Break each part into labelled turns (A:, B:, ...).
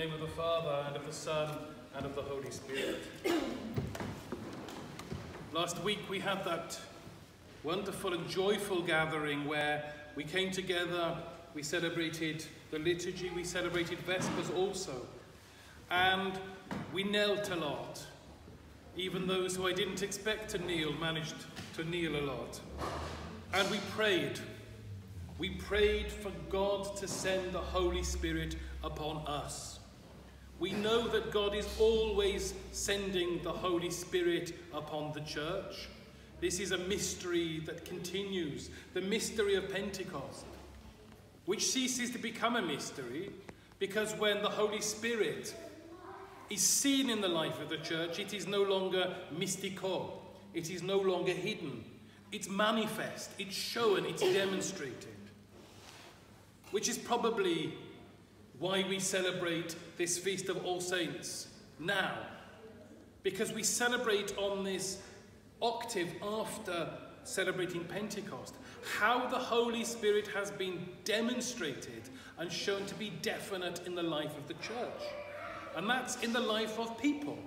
A: name of the Father, and of the Son, and of the Holy Spirit. Last week we had that wonderful and joyful gathering where we came together, we celebrated the liturgy, we celebrated Vespers also, and we knelt a lot. Even those who I didn't expect to kneel managed to kneel a lot. And we prayed. We prayed for God to send the Holy Spirit upon us. We know that God is always sending the Holy Spirit upon the church. This is a mystery that continues, the mystery of Pentecost, which ceases to become a mystery because when the Holy Spirit is seen in the life of the church, it is no longer mystical, it is no longer hidden, it's manifest, it's shown, it's demonstrated. Which is probably why we celebrate this Feast of All Saints now. Because we celebrate on this octave after celebrating Pentecost how the Holy Spirit has been demonstrated and shown to be definite in the life of the church. And that's in the life of people.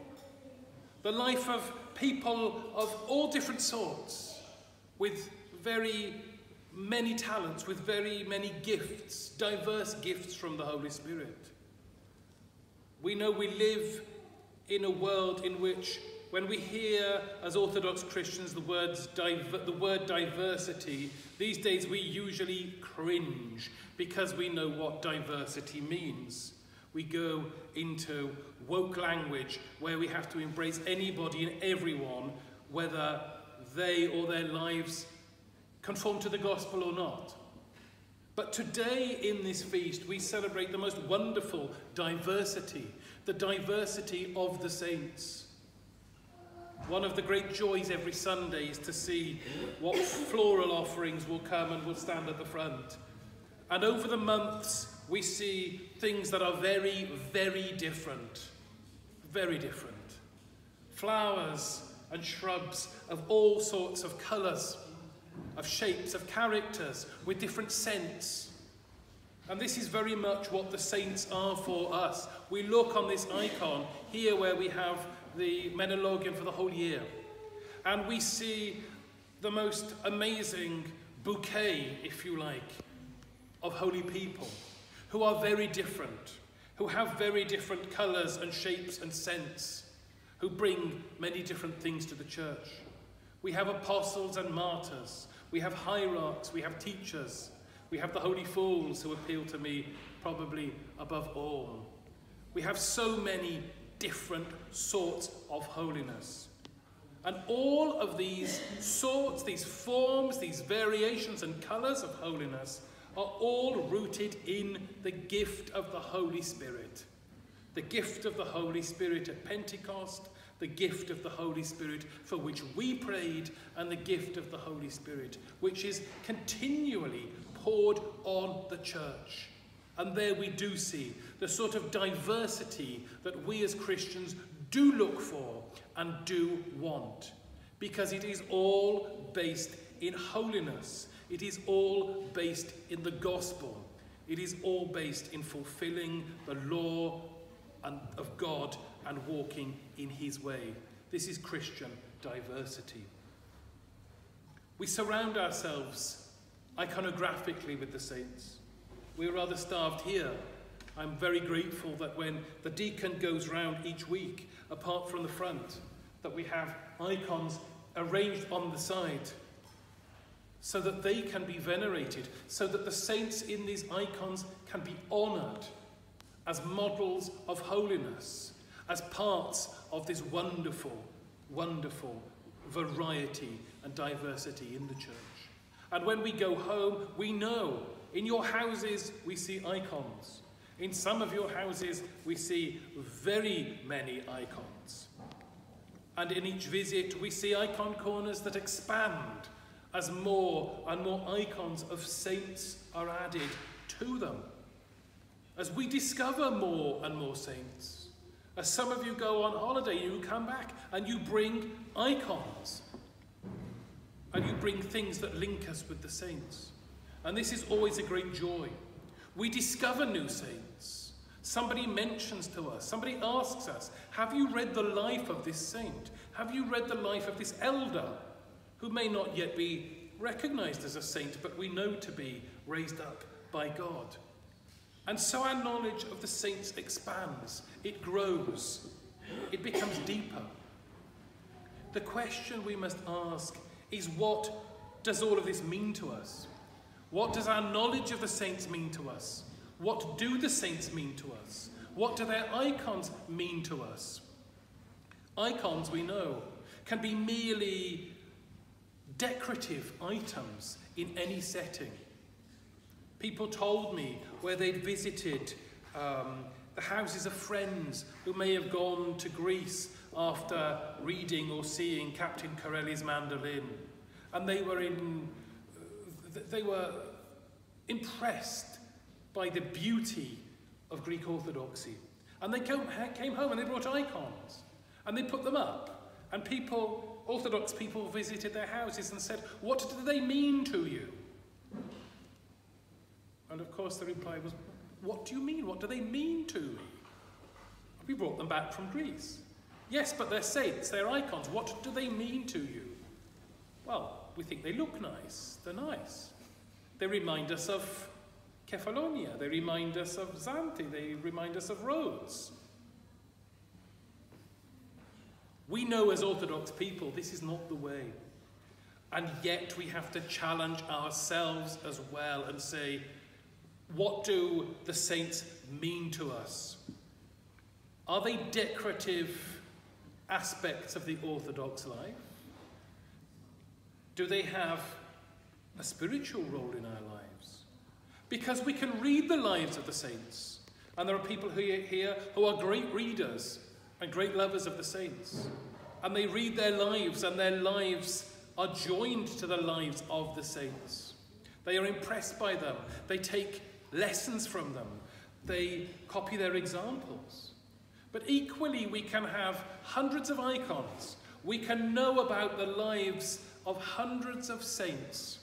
A: The life of people of all different sorts, with very many talents, with very many gifts, diverse gifts from the Holy Spirit. We know we live in a world in which when we hear as Orthodox Christians the, words the word diversity, these days we usually cringe because we know what diversity means. We go into woke language where we have to embrace anybody and everyone, whether they or their lives conform to the gospel or not. But today in this feast, we celebrate the most wonderful diversity, the diversity of the saints. One of the great joys every Sunday is to see what floral offerings will come and will stand at the front. And over the months, we see things that are very, very different. Very different. Flowers and shrubs of all sorts of colours, of shapes, of characters, with different scents. And this is very much what the saints are for us. We look on this icon here where we have the Menologium for the whole year. And we see the most amazing bouquet, if you like, of holy people who are very different, who have very different colours and shapes and scents, who bring many different things to the church. We have apostles and martyrs, we have hierarchs, we have teachers, we have the holy fools who appeal to me probably above all. We have so many different sorts of holiness. And all of these sorts, these forms, these variations and colours of holiness are all rooted in the gift of the Holy Spirit. The gift of the Holy Spirit at Pentecost, the gift of the Holy Spirit for which we prayed, and the gift of the Holy Spirit, which is continually poured on the church. And there we do see the sort of diversity that we as Christians do look for and do want. Because it is all based in holiness. It is all based in the gospel. It is all based in fulfilling the law of God and walking in his way. This is Christian diversity. We surround ourselves iconographically with the saints. We're rather starved here. I'm very grateful that when the deacon goes round each week, apart from the front, that we have icons arranged on the side so that they can be venerated, so that the saints in these icons can be honoured as models of holiness, as parts of this wonderful, wonderful variety and diversity in the church. And when we go home, we know in your houses we see icons. In some of your houses we see very many icons. And in each visit we see icon corners that expand as more and more icons of saints are added to them. As we discover more and more saints. As some of you go on holiday, you come back and you bring icons. And you bring things that link us with the saints. And this is always a great joy. We discover new saints. Somebody mentions to us, somebody asks us, Have you read the life of this saint? Have you read the life of this elder who may not yet be recognized as a saint, but we know to be raised up by God? And so our knowledge of the saints expands, it grows, it becomes deeper. The question we must ask is what does all of this mean to us? What does our knowledge of the saints mean to us? What do the saints mean to us? What do their icons mean to us? Icons, we know, can be merely decorative items in any setting. People told me where they'd visited um, the houses of friends who may have gone to Greece after reading or seeing Captain Corelli's mandolin. And they were in, they were impressed by the beauty of Greek Orthodoxy. And they came home and they brought icons and they put them up. And people, Orthodox people, visited their houses and said, What do they mean to you? And of course, the reply was, What do you mean? What do they mean to me? We brought them back from Greece. Yes, but they're saints, they're icons. What do they mean to you? Well, we think they look nice, they're nice. They remind us of Kefalonia. They remind us of Zante. They remind us of Rhodes. We know as Orthodox people this is not the way. And yet we have to challenge ourselves as well and say, what do the saints mean to us? Are they decorative aspects of the Orthodox life? Do they have a spiritual role in our lives? Because we can read the lives of the saints, and there are people who here who are great readers and great lovers of the saints, and they read their lives, and their lives are joined to the lives of the saints. They are impressed by them, they take lessons from them, they copy their examples. But equally, we can have hundreds of icons. We can know about the lives of hundreds of saints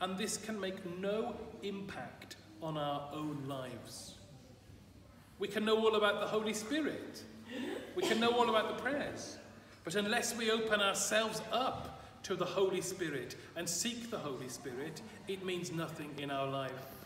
A: and this can make no impact on our own lives. We can know all about the Holy Spirit. We can know all about the prayers. But unless we open ourselves up to the Holy Spirit and seek the Holy Spirit, it means nothing in our life.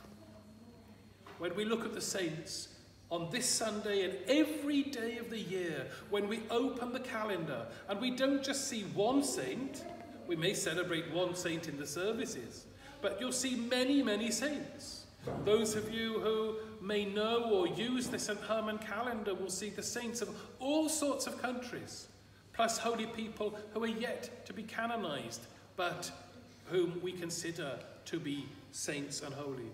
A: When we look at the saints on this Sunday and every day of the year, when we open the calendar and we don't just see one saint, we may celebrate one saint in the services, but you'll see many, many saints. Those of you who may know or use the St. Herman calendar will see the saints of all sorts of countries, plus holy people who are yet to be canonized, but whom we consider to be saints and holy.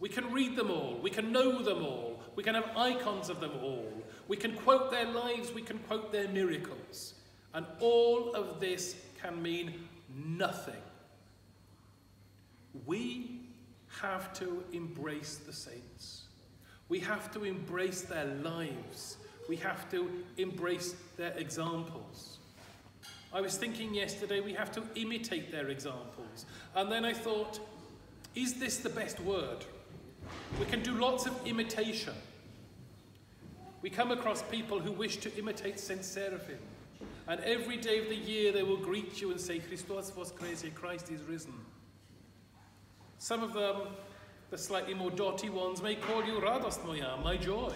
A: We can read them all, we can know them all, we can have icons of them all, we can quote their lives, we can quote their miracles. And all of this can mean nothing we have to embrace the saints. We have to embrace their lives. We have to embrace their examples. I was thinking yesterday we have to imitate their examples. And then I thought, is this the best word? We can do lots of imitation. We come across people who wish to imitate Saint Seraphim. And every day of the year they will greet you and say, Christos voskrese, Christ is risen. Some of them, the slightly more dotty ones, may call you radost moya, my joy.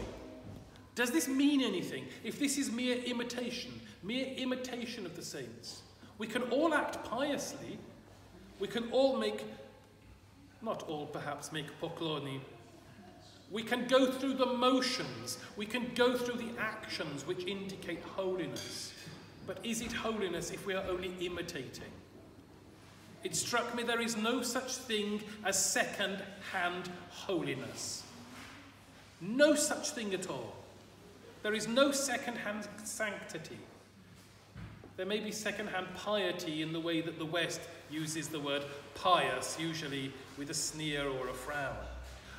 A: Does this mean anything? If this is mere imitation, mere imitation of the saints, we can all act piously. We can all make, not all perhaps make pokloni. We can go through the motions. We can go through the actions which indicate holiness. But is it holiness if we are only imitating? It struck me there is no such thing as second-hand holiness. No such thing at all. There is no second-hand sanctity. There may be second-hand piety in the way that the West uses the word pious, usually with a sneer or a frown.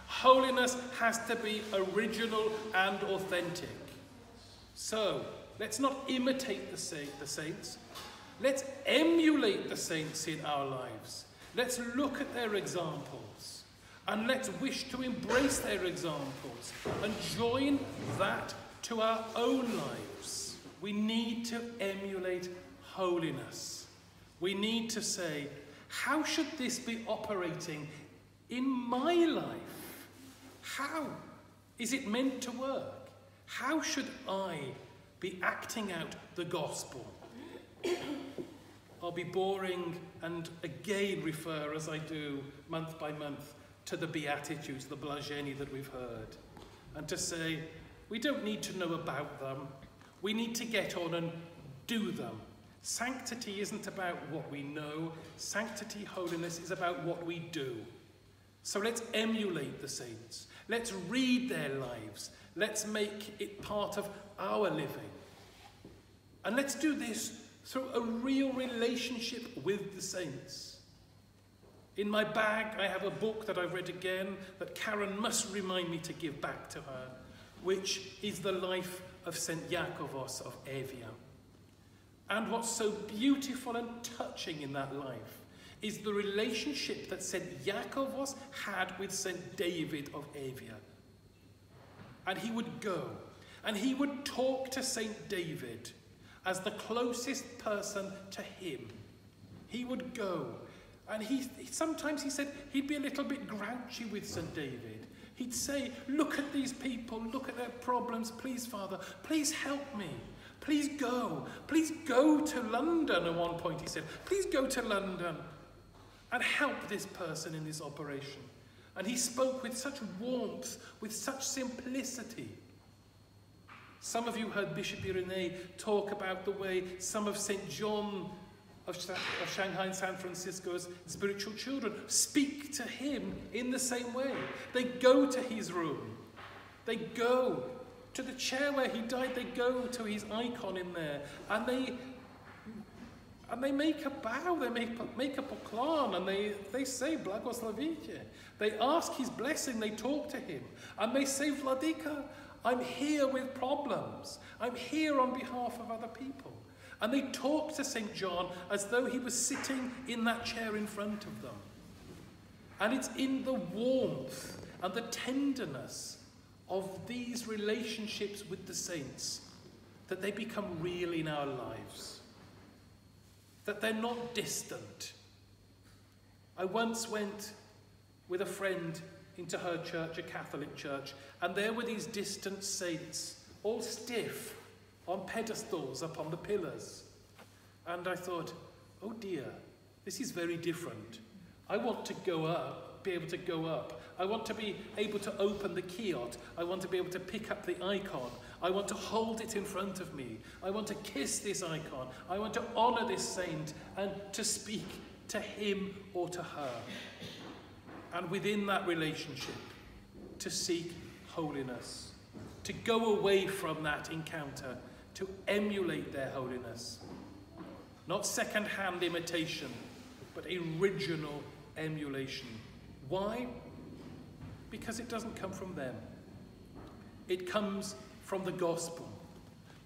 A: Holiness has to be original and authentic. So, let's not imitate the, the saints, Let's emulate the saints in our lives. Let's look at their examples And let's wish to embrace their examples and join that to our own lives. We need to emulate holiness. We need to say, how should this be operating in my life? How is it meant to work? How should I be acting out the gospel? I'll be boring and again refer, as I do month by month, to the Beatitudes, the Blazheni that we've heard, and to say, we don't need to know about them. We need to get on and do them. Sanctity isn't about what we know, sanctity, holiness is about what we do. So let's emulate the saints. Let's read their lives. Let's make it part of our living. And let's do this through a real relationship with the saints. In my bag, I have a book that I've read again that Karen must remind me to give back to her, which is the life of St. Yakovos of Evia. And what's so beautiful and touching in that life is the relationship that St. Yakovos had with St. David of Evia. And he would go and he would talk to St. David as the closest person to him. He would go and he, sometimes he said he'd be a little bit grouchy with St. David. He'd say, Look at these people, look at their problems, please, Father, please help me. Please go. Please go to London. At one point, he said, Please go to London and help this person in this operation. And he spoke with such warmth, with such simplicity. Some of you heard Bishop Irenei talk about the way some of St. John of, of Shanghai and San Francisco's spiritual children speak to him in the same way. They go to his room. They go to the chair where he died. They go to his icon in there and they and they make a bow, they make, make a poklon, and they, they say, Blagoslovite. They ask his blessing, they talk to him, and they say, Vladika, I'm here with problems. I'm here on behalf of other people. And they talk to St. John as though he was sitting in that chair in front of them. And it's in the warmth and the tenderness of these relationships with the saints that they become real in our lives. that they're not distant. I once went with a friend into her church, a Catholic church, and there were these distant saints, all stiff on pedestals upon the pillars. And I thought, oh dear, this is very different. I want to go up, be able to go up. I want to be able to open the kiosk. I want to be able to pick up the icon. I want to hold it in front of me. I want to kiss this icon. I want to honor this saint and to speak to him or to her. And within that relationship, to seek holiness, to go away from that encounter to emulate their holiness. Not second hand imitation, but original emulation. Why? Because it doesn't come from them, it comes from the gospel.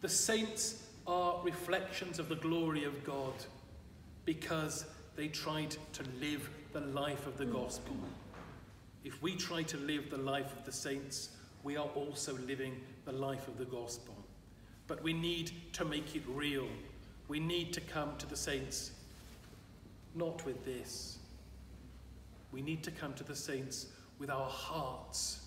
A: The saints are reflections of the glory of God because they tried to live the life of the gospel. If we try to live the life of the saints, we are also living the life of the gospel. But we need to make it real. We need to come to the saints not with this. We need to come to the saints with our hearts,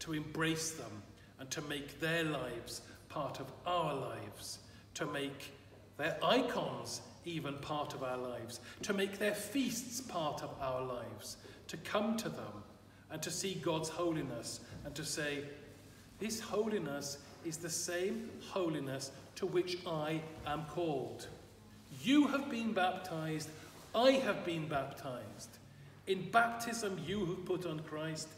A: to embrace them and to make their lives part of our lives, to make their icons even part of our lives, to make their feasts part of our lives, to come to them and to see God's holiness and to say, This holiness is the same holiness to which I am called. You have been baptized, I have been baptized. In baptism, you have put on Christ.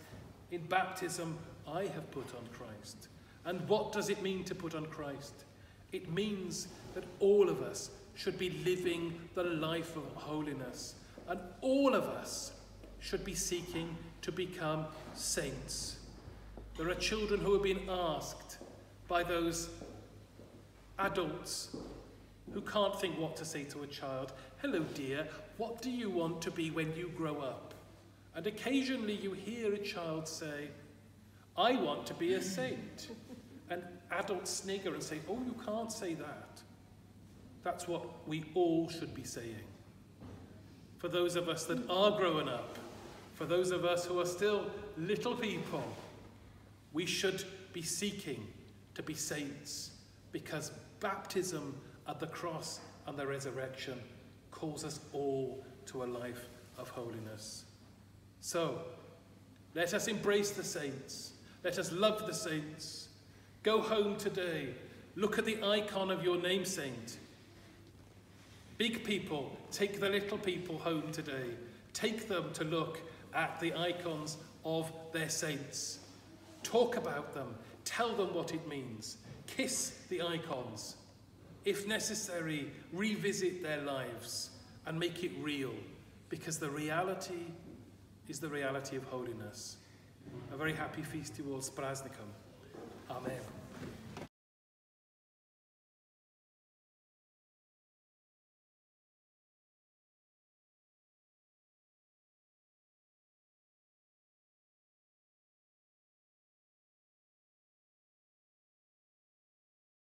A: In baptism, I have put on Christ. And what does it mean to put on Christ? It means that all of us should be living the life of holiness. And all of us should be seeking to become saints. There are children who have been asked by those adults who can't think what to say to a child. Hello, dear, what do you want to be when you grow up? And occasionally you hear a child say, I want to be a saint. And adults snigger and say, Oh, you can't say that. That's what we all should be saying. For those of us that are growing up, for those of us who are still little people, we should be seeking to be saints because baptism at the cross and the resurrection calls us all to a life of holiness. So, let us embrace the saints. Let us love the saints. Go home today. Look at the icon of your name saint. Big people, take the little people home today. Take them to look at the icons of their saints. Talk about them. Tell them what it means. Kiss the icons. If necessary, revisit their lives and make it real because the reality is the reality of holiness. A very happy feast to all. S prazdnikom. Amen.